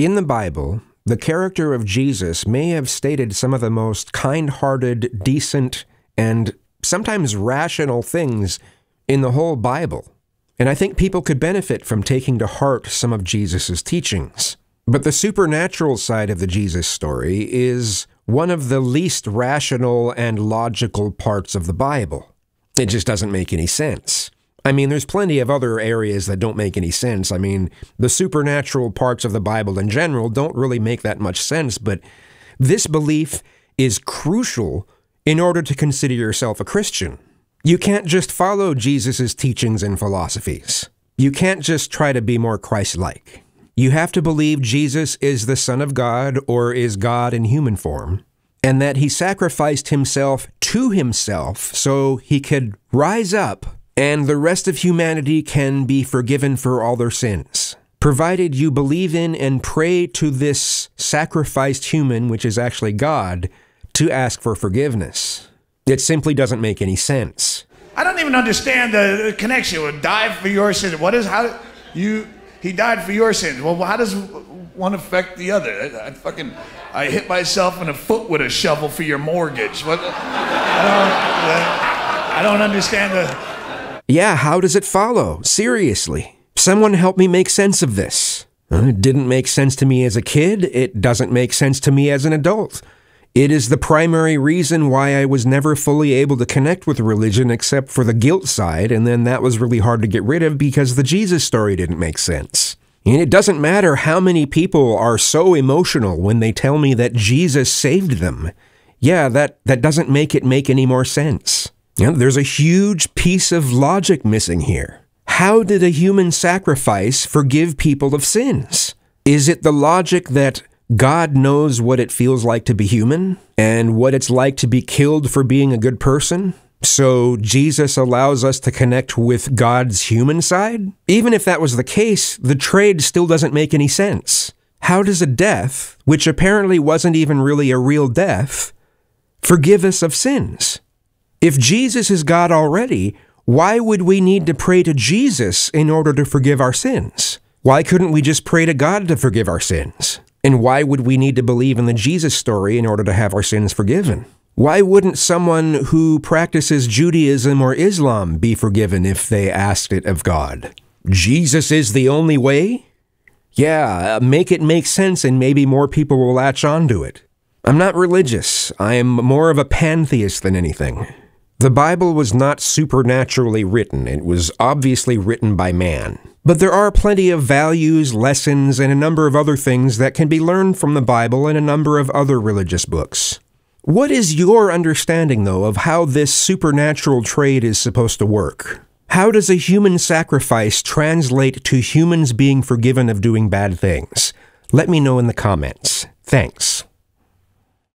In the Bible, the character of Jesus may have stated some of the most kind hearted, decent, and sometimes rational things in the whole Bible. And I think people could benefit from taking to heart some of Jesus' teachings. But the supernatural side of the Jesus story is one of the least rational and logical parts of the Bible. It just doesn't make any sense. I mean, there's plenty of other areas that don't make any sense. I mean, the supernatural parts of the Bible in general don't really make that much sense, but this belief is crucial in order to consider yourself a Christian. You can't just follow Jesus' teachings and philosophies. You can't just try to be more Christ like. You have to believe Jesus is the Son of God or is God in human form, and that he sacrificed himself to himself so he could rise up and the rest of humanity can be forgiven for all their sins. Provided you believe in and pray to this sacrificed human, which is actually God, to ask for forgiveness. It simply doesn't make any sense. I don't even understand the connection. Would die for your sins. What is how you? He died for your sins. Well, how does one affect the other? I, I fucking I hit myself in the foot with a shovel for your mortgage. What? I don't, I don't understand the yeah, how does it follow? Seriously. Someone help me make sense of this. It didn't make sense to me as a kid. It doesn't make sense to me as an adult. It is the primary reason why I was never fully able to connect with religion except for the guilt side, and then that was really hard to get rid of because the Jesus story didn't make sense. And it doesn't matter how many people are so emotional when they tell me that Jesus saved them. Yeah, that, that doesn't make it make any more sense. There's a huge piece of logic missing here. How did a human sacrifice forgive people of sins? Is it the logic that God knows what it feels like to be human and what it's like to be killed for being a good person? So Jesus allows us to connect with God's human side? Even if that was the case, the trade still doesn't make any sense. How does a death, which apparently wasn't even really a real death, forgive us of sins? If Jesus is God already, why would we need to pray to Jesus in order to forgive our sins? Why couldn't we just pray to God to forgive our sins? And why would we need to believe in the Jesus story in order to have our sins forgiven? Why wouldn't someone who practices Judaism or Islam be forgiven if they asked it of God? Jesus is the only way? Yeah, uh, make it make sense and maybe more people will latch onto it. I'm not religious. I am more of a pantheist than anything. The Bible was not supernaturally written, it was obviously written by man. But there are plenty of values, lessons, and a number of other things that can be learned from the Bible and a number of other religious books. What is your understanding, though, of how this supernatural trade is supposed to work? How does a human sacrifice translate to humans being forgiven of doing bad things? Let me know in the comments. Thanks.